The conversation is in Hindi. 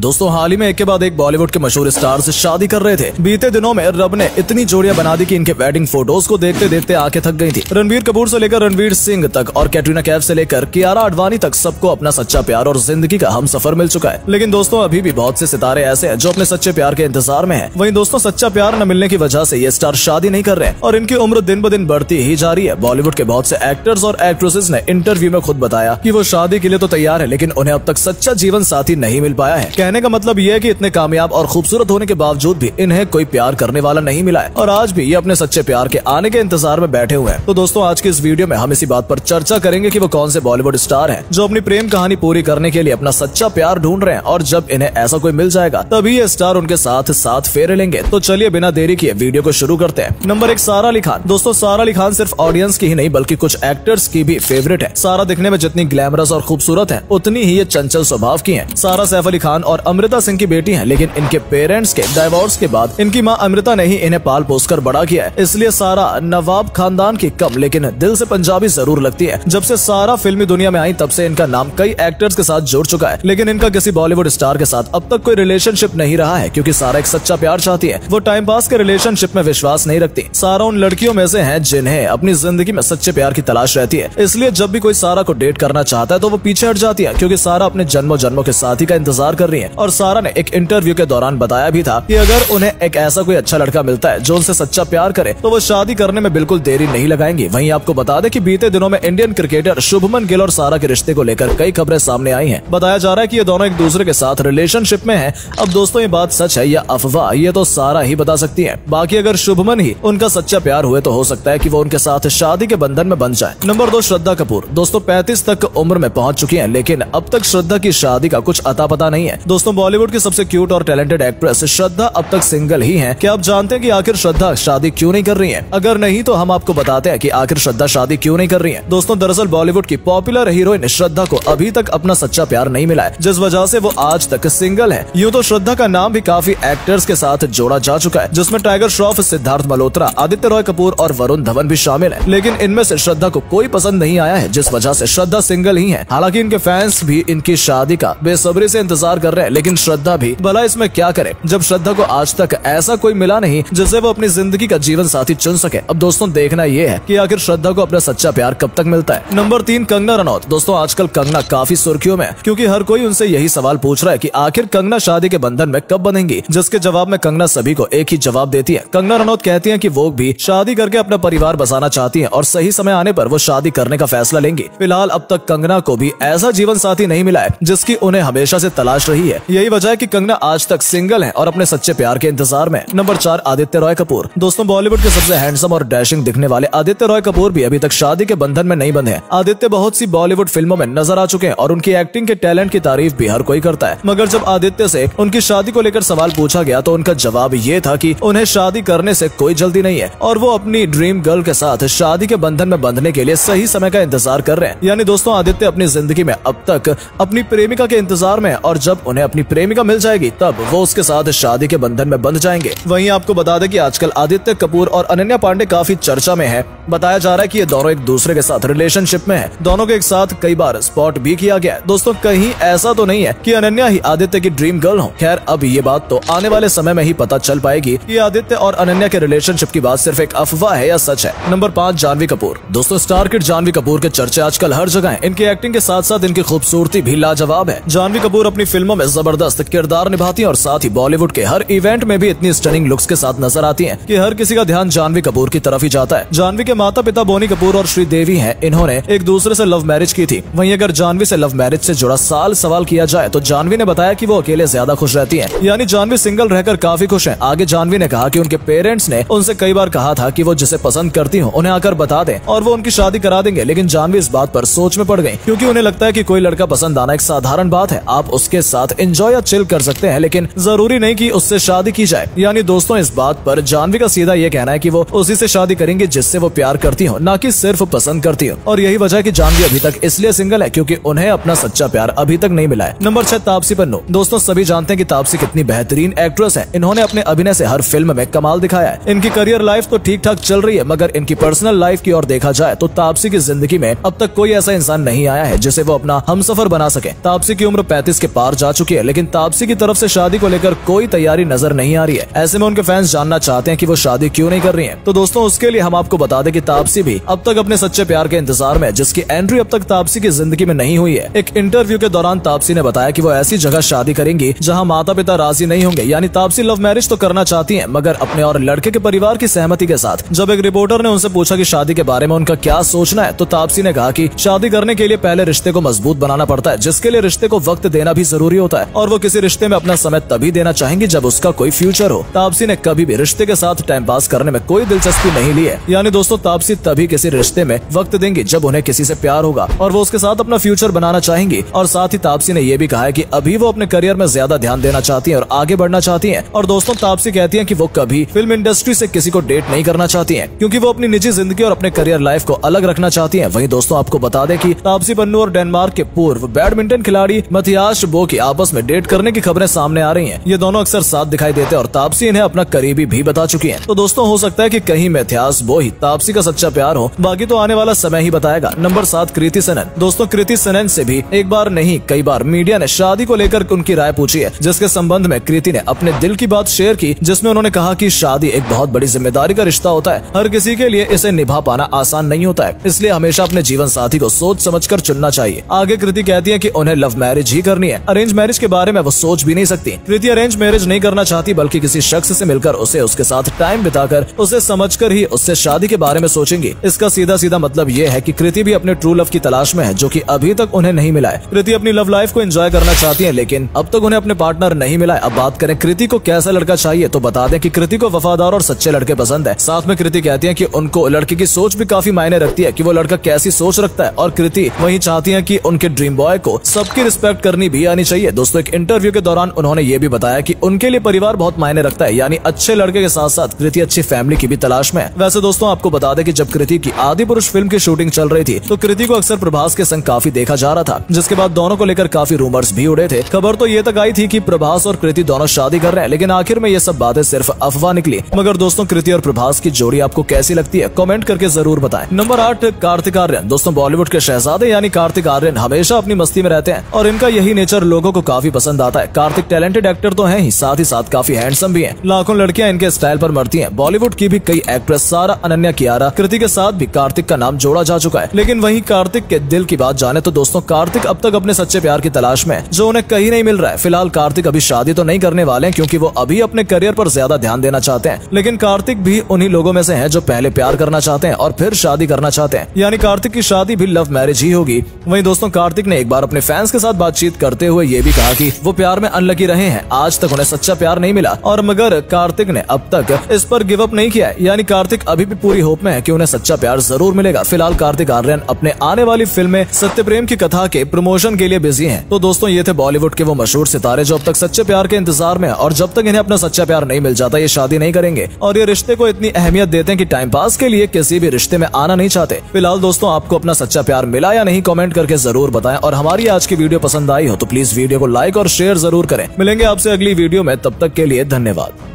दोस्तों, हाल ही में एक के बाद एक बॉलीवुड के मशहूर स्टार से शादी कर रहे थे। बीते दिनों में रब ने इतनी जोड़ियाँ बना दी कि इनके वेडिंग फ़ोटोज़ को देखते देखते आँखें थक गई थी। रणबीर कपूर से लेकर रणवीर सिंह तक और कैटरीना कैफ से लेकर कियारा अडवाणी तक सबको अपना सच्चा प्यार और ज़िंदगी का हम सफ़र मिल चुका है। लेकिन दोस्तों, अभी भी बहुत से सितारे ऐसे हैं जो अपने सच्चे प्यार के इंतज़ार में है। वही दोस्तों, सच्चा प्यार न मिलने की वजह से ये स्टार शादी नहीं कर रहे और इनकी उम्र दिन ब दिन बढ़ती ही जा रही है। बॉलीवुड के बहुत से एक्टर्स और एक्ट्रेसेस ने इंटरव्यू में खुद बताया की वो शादी के लिए तो तैयार है, लेकिन उन्हें अब तक सच्चा जीवन साथी नहीं मिल पाया है। कहने का मतलब ये है कि इतने कामयाब और खूबसूरत होने के बावजूद भी इन्हें कोई प्यार करने वाला नहीं मिला है। और आज भी ये अपने सच्चे प्यार के आने के इंतज़ार में बैठे हुए हैं। तो दोस्तों, आज की इस वीडियो में हम इसी बात पर चर्चा करेंगे कि वो कौन से बॉलीवुड स्टार हैं, जो अपनी प्रेम कहानी पूरी करने के लिए अपना सच्चा प्यार ढूंढ रहे हैं। और जब इन्हें ऐसा कोई मिल जाएगा, तभी ये स्टार उनके साथ साथ फेरे लेंगे। तो चलिए बिना देरी किए वीडियो को शुरू करते हैं। नंबर एक, सारा अली खान। दोस्तों, सारा अली खान सिर्फ़ ऑडियंस की ही नहीं, बल्कि कुछ एक्टर्स की भी फेवरेट है। सारा दिखने में जितनी ग्लैमरस और खूबसूरत है, उतनी ही ये चंचल स्वभाव की है। सारा सैफ अली खान और अमृता सिंह की बेटी है, लेकिन इनके पेरेंट्स के डाइवोर्स के बाद इनकी माँ अमृता ने ही इन्हें पाल पोस कर बड़ा किया है। इसलिए सारा नवाब खानदान की कम, लेकिन दिल से पंजाबी ज़रूर लगती है। जब से सारा फिल्मी दुनिया में आई, तब से इनका नाम कई एक्टर्स के साथ जुड़ चुका है। लेकिन इनका किसी बॉलीवुड स्टार के साथ अब तक कोई रिलेशनशिप नहीं रहा है, क्यूँकी सारा एक सच्चा प्यार चाहती है। वो टाइम पास के रिलेशनशिप में विश्वास नहीं रखती। सारा उन लड़कियों में से है जिन्हें अपनी ज़िंदगी में सच्चे प्यार की तलाश रहती है। इसलिए जब भी कोई सारा को डेट करना चाहता है तो वो पीछे हट जाती है, क्योंकि सारा अपने जन्मों जन्मों के साथी का इंतज़ार कर रही है और सारा ने एक इंटरव्यू के दौरान बताया भी था कि अगर उन्हें एक ऐसा कोई अच्छा लड़का मिलता है जो उनसे सच्चा प्यार करे तो वो शादी करने में बिल्कुल देरी नहीं लगाएँगी। वहीं आपको बता दे की बीते दिनों में इंडियन क्रिकेटर शुभमन गिल और सारा के रिश्ते को लेकर कई खबरें सामने आई है। बताया जा रहा है की ये दोनों एक दूसरे के साथ रिलेशनशिप में है। अब दोस्तों, ये बात सच है या अफवाह, ये तो सारा ही बता सकती है। बाकी अगर शुभमन ही उनका सच्चा प्यार हुए तो हो सकता है कि वो उनके साथ शादी के बंधन में बन जाए। नंबर दो, श्रद्धा कपूर। दोस्तों, पैंतीस तक उम्र में पहुँच चुकी है, लेकिन अब तक श्रद्धा की शादी का कुछ अता पता नहीं है। दोस्तों, बॉलीवुड की सबसे क्यूट और टैलेंटेड एक्ट्रेस श्रद्धा अब तक सिंगल ही है। क्या आप जानते हैं कि आखिर श्रद्धा शादी क्यों नहीं कर रही है? अगर नहीं तो हम आपको बताते हैं कि आखिर श्रद्धा शादी क्यों नहीं कर रही है। दोस्तों, दरअसल बॉलीवुड की पॉपुलर हीरोइन श्रद्धा को अभी तक अपना सच्चा प्यार नहीं मिला है, जिस वजह से वो आज तक सिंगल है। यूँ तो श्रद्धा का नाम भी काफ़ी एक्टर्स के साथ जोड़ा जा चुका है, जिसमें टाइगर श्रॉफ सिद्धार्थ मल्होत्रा, आदित्य रॉय कपूर और वरुण धवन भी शामिल है। लेकिन इनमें से श्रद्धा को कोई पसंद नहीं आया है, जिस वजह से श्रद्धा सिंगल ही है। हालाँकि इनके फैंस भी इनकी शादी का बेसब्री से इंतज़ार कर रहे हैं लेकिन श्रद्धा भी। भला इसमें क्या करे? जब श्रद्धा को आज तक ऐसा कोई मिला नहीं, जिससे वो अपनी ज़िंदगी का जीवन साथी चुन सके। अब दोस्तों, देखना ये है की आखिर श्रद्धा को अपना सच्चा प्यार कब तक मिलता है। नंबर तीन, कंगना रनौत। दोस्तों, आजकल कंगना काफ़ी सुर्खियों में क्यूँकी हर कोई उनसे यही सवाल पूछ रहा है की आखिर कंगना शादी के बंधन में कब बनेंगी, जिसके जवाब में कंगना सभी को एक ही जवाब देती है। कंगना रनौत कहती है की वो भी शादी करके अपना परिवार बसाना चाहती है और सही समय आने पर वो शादी करने का फैसला लेंगी। फ़िलहाल, अब तक कंगना को भी ऐसा जीवन साथी नहीं मिला है, जिसकी उन्हें हमेशा से तलाश रही है। यही वजह है कि कंगना आज तक सिंगल है और अपने सच्चे प्यार के इंतज़ार में। नंबर चार, आदित्य रॉय कपूर। दोस्तों, बॉलीवुड के सबसे हैंडसम और डैशिंग दिखने वाले आदित्य रॉय कपूर भी अभी तक शादी के बंधन में नहीं बंधे आदित्य बहुत सी बॉलीवुड फ़िल्मों में नज़र आ चुके हैं और उनकी एक्टिंग के टैलेंट की तारीफ़ भी हर कोई करता है। मगर जब आदित्य से उनकी शादी को लेकर सवाल पूछा गया तो उनका जवाब ये था कि उन्हें शादी करने से कोई जल्दी नहीं है और वो अपनी ड्रीम गर्ल के साथ शादी के बंधन में बंधने के लिए सही समय का इंतज़ार कर रहे हैं। यानी दोस्तों, आदित्य अपनी ज़िंदगी में अब तक अपनी प्रेमिका के इंतज़ार में और जब उन्हें अपनी प्रेमिका मिल जाएगी, तब वो उसके साथ शादी के बंधन में बंध जाएँगे। वहीं आपको बता दें कि आजकल आदित्य कपूर और अनन्या पांडे काफ़ी चर्चा में है। बताया जा रहा है कि ये दोनों एक दूसरे के साथ रिलेशनशिप में है। दोनों के एक साथ कई बार स्पॉट भी किया गया दोस्तों, कहीं ऐसा तो नहीं है की अनन्या ही आदित्य की ड्रीम गर्ल हो। खैर, अब ये बात तो आने वाले समय में ही पता चल पाएगी कि आदित्य और अनन्या के रिलेशनशिप की बात सिर्फ़ एक अफवाह है या सच है। नंबर पाँच, जानवी कपूर। दोस्तों स्टार किड जानवी कपूर के चर्चे आजकल हर जगह है। इनकी एक्टिंग के साथ साथ इनकी खूबसूरती भी लाजवाब है। जानवी कपूर अपनी फ़िल्मों में ज़बरदस्त किरदार निभाती है और साथ ही बॉलीवुड के हर इवेंट में भी इतनी स्टनिंग लुक्स के साथ नज़र आती है कि हर किसी का ध्यान जानवी कपूर की तरफ़ ही जाता है। जानवी के माता पिता बोनी कपूर और श्रीदेवी है। इन्होंने एक दूसरे ऐसी लव मैरिज की थी। वही अगर जानवी ऐसी लव मैरिज ऐसी जुड़ा साल सवाल किया जाए तो जानवी ने बताया की वो अकेले ज़्यादा खुश रहती है। यानी जानवी सिंगल रहकर काफ़ी खुश है। आगे जानवी ने कहा की उनके पेरेंट्स ने उनसे कई बार कहा था की वो जिसे पसंद करती हूँ, उन्हें आकर बता दे और वो उनकी शादी करा देंगे। लेकिन जानवी इस बात पर सोच में पड़ गई, क्योंकि उन्हें लगता है कि कोई लड़का पसंद आना एक साधारण बात है। आप उसके साथ एंजॉय या चिल कर सकते हैं, लेकिन ज़रूरी नहीं कि उससे शादी की जाए। यानी दोस्तों, इस बात पर जानवी का सीधा ये कहना है कि वो उसी से शादी करेंगे जिससे वो प्यार करती हो, न कि सिर्फ़ पसंद करती हो। और यही वजह है कि जानवी अभी तक इसलिए सिंगल है क्योंकि उन्हें अपना सच्चा प्यार अभी तक नहीं मिला है। नंबर छह, तापसी पन्नू। दोस्तों, सभी जानते हैं कि तापसी कितनी बेहतरीन एक्ट्रेस है। इन्होंने अपने अभिनय से हर फ़िल्म में कमाल दिखाया है। इनकी करियर लाइफ तो ठीक ठाक चल रही है, मगर इनकी पर्सनल लाइफ की ओर देखा जाए तो तापसी की ज़िंदगी में अब तक कोई ऐसा इंसान नहीं आया है जिसे वो अपना हम सफ़र बना सके। तापसी की उम्र पैंतीस के पार जा चुकी है, लेकिन तापसी की तरफ़ से शादी को लेकर कोई तैयारी नज़र नहीं आ रही है। ऐसे में उनके फैंस जानना चाहते हैं कि वो शादी क्यों नहीं कर रही है। तो दोस्तों, उसके लिए हम आपको बता दें कि तापसी भी अब तक अपने सच्चे प्यार के इंतज़ार में जिसकी एंट्री अब तक तापसी की ज़िंदगी में नहीं हुई है। एक इंटरव्यू के दौरान तापसी ने बताया की वो ऐसी जगह शादी करेंगी जहाँ माता पिता राज़ी नहीं होंगे। यानी तापसी लव मैरिज तो करना चाहती है, मगर अपने और लड़के के परिवार की सहमति के साथ जब एक रिपोर्टर ने उनसे पूछा कि शादी के बारे में उनका क्या सोचना है तो तापसी ने कहा कि शादी करने के लिए पहले रिश्ते को मज़बूत बनाना पड़ता है, जिसके लिए रिश्ते को वक्त देना भी ज़रूरी होता है। और वो किसी रिश्ते में अपना समय तभी देना चाहेंगी जब उसका कोई फ्यूचर हो। तापसी ने कभी भी रिश्ते के साथ टाइम पास करने में कोई दिलचस्पी नहीं ली है। यानी दोस्तों, तापसी तभी किसी रिश्ते में वक्त देंगी जब उन्हें किसी से प्यार होगा और वो उसके साथ अपना फ्यूचर बनाना चाहेंगी। और साथ ही तापसी ने यह भी कहा है कि अभी वो अपने करियर में ज़्यादा ध्यान देना चाहती है और आगे बढ़ना चाहती है। और दोस्तों, तापसी कहती है की वो कभी फ़िल्म इंडस्ट्री से किसी को डेट नहीं करना चाहती है, क्यूँकी वो अपनी निजी ज़िंदगी और अपने करियर लाइफ को अलग रखना चाहती है। वही दोस्तों, आपको बता दें की तापसी पन्नू और डेनमार्क के पूर्व बैडमिंटन खिलाड़ी मथियाश बो की आपस में डेट करने की खबरें सामने आ रही हैं। ये दोनों अक्सर साथ दिखाई देते हैं और तापसी इन्हें अपना करीबी भी बता चुकी है। तो दोस्तों, हो सकता है की कहीं मथियास बो ही तापसी का सच्चा प्यार हो। बाकी तो आने वाला समय ही बताएगा। नंबर सात, कृति सेनन। दोस्तों, कृति सेनन से भी एक बार नहीं, कई बार मीडिया ने शादी को लेकर उनकी राय पूछी है, जिसके संबंध में कृति ने अपने दिल की बात शेयर की, जिसमें उन्होंने कहा की शादी एक बहुत बड़ी ज़िम्मेदारी का रिश्ता होता है। हर किसी के लिए इसे निभा पाना आसान नहीं होता है, इसलिए हमेशा अपने जीवन साथी को सोच समझ कर चुनना चाहिए। आगे कृति कहती है की उन्हें लव मैरिज ही करनी है। अरेंज मैरिज के बारे में वो सोच भी नहीं सकती। कृति अरेंज मैरिज नहीं करना चाहती, बल्कि किसी शख्स से मिलकर उसे उसके साथ टाइम बिताकर, उसे समझकर ही उससे शादी के बारे में सोचेंगी। इसका सीधा सीधा मतलब ये है कि कृति भी अपने ट्रू लव की तलाश में है, जो कि अभी तक उन्हें नहीं मिला है। कृति अपनी लव लाइफ को एंजॉय करना चाहती है, लेकिन अब तक उन्हें अपने पार्टनर नहीं मिला है। अब बात करें कृति को कैसा लड़का चाहिए तो बता दें कि कृति को वफादार और सच्चे लड़के पसंद है। साथ में कृति कहती है कि उनको लड़के की सोच भी काफ़ी मायने रखती है कि वो लड़का कैसी सोच रखता है। और कृति वही चाहती है कि उनके ड्रीम बॉय को सबकी रिस्पेक्ट करनी भी आनी चाहिए। दोस्तों, एक इंटरव्यू के दौरान उन्होंने ये भी बताया कि उनके लिए परिवार बहुत मायने रखता है, यानी अच्छे लड़के के साथ साथ कृति अच्छी फैमिली की भी तलाश में वैसे दोस्तों, आपको बता दें कि जब कृति की आदि पुरुष फ़िल्म की शूटिंग चल रही थी तो कृति को अक्सर प्रभास के संग काफ़ी देखा जा रहा था, जिसके बाद दोनों को लेकर काफ़ी रूमर्स भी उड़े थे। खबर तो ये तक आई थी की प्रभास और कृति दोनों शादी कर रहे हैं, लेकिन आखिर में ये सब बातें सिर्फ़ अफवाह निकली। मगर दोस्तों, कृति और प्रभास की जोड़ी आपको कैसी लगती है कमेंट करके ज़रूर बताएँ। नंबर आठ, कार्तिक आर्यन। दोस्तों बॉलीवुड के शहजादे, यानी कार्तिक आर्यन, हमेशा अपनी मस्ती में रहते हैं, और इनका यही नेचर लोगों को काफ़ी पसंद आता है। कार्तिक टैलेंटेड एक्टर तो है ही, साथ ही साथ काफ़ी हैंडसम भी है। लाखों लड़कियाँ इनके स्टाइल पर मरती है। बॉलीवुड की भी कई एक्ट्रेस सारा अनन्या कियारा, कृति के साथ भी कार्तिक का नाम जोड़ा जा चुका है। लेकिन वही कार्तिक के दिल की बात जाने तो दोस्तों, कार्तिक अब तक अपने सच्चे प्यार की तलाश में जो उन्हें कहीं नहीं मिल रहा है। फ़िलहाल कार्तिक अभी शादी तो नहीं करने वाले क्योंकि वो अभी अपने करियर पर ज़्यादा ध्यान देना चाहते हैं। लेकिन कार्तिक भी उन्हीं लोगों में से हैं, जो पहले प्यार करना चाहते हैं और फिर शादी करना चाहते हैं। यानी कार्तिक की शादी भी लव मैरिज ही होगी। वहीं दोस्तों, कार्तिक ने एक बार अपने फैंस के साथ बातचीत करते हुए ये भी कहा कि वो प्यार में अनलकी रहे हैं। आज तक उन्हें सच्चा प्यार नहीं मिला, और मगर कार्तिक ने अब तक इस पर गिव अप नहीं किया यानी कार्तिक अभी भी पूरी होप में है कि उन्हें सच्चा प्यार ज़रूर मिलेगा। फ़िलहाल कार्तिक आर्यन अपने आने वाली फ़िल्म में सत्य प्रेम की कथा के प्रमोशन के लिए बिज़ी है। तो दोस्तों, ये थे बॉलीवुड के वो मशहूर सितारे जो अब तक सच्चे प्यार के इंतज़ार में और जब तक इन्हें अपना सच्चा प्यार नहीं मिल जाता, ये शादी नहीं करेंगे। और ये रिश्ते को इतनी अहमियत देते हैं कि टाइम पास के लिए किसी भी रिश्ते में आना नहीं चाहते। फ़िलहाल दोस्तों, आपको अपना सच्चा प्यार मिला या नहीं कमेंट करके ज़रूर बताएँ। और हमारी आज की वीडियो पसंद आई हो तो प्लीज़ वीडियो को लाइक और शेयर ज़रूर करें। मिलेंगे आपसे अगली वीडियो में, तब तक के लिए धन्यवाद।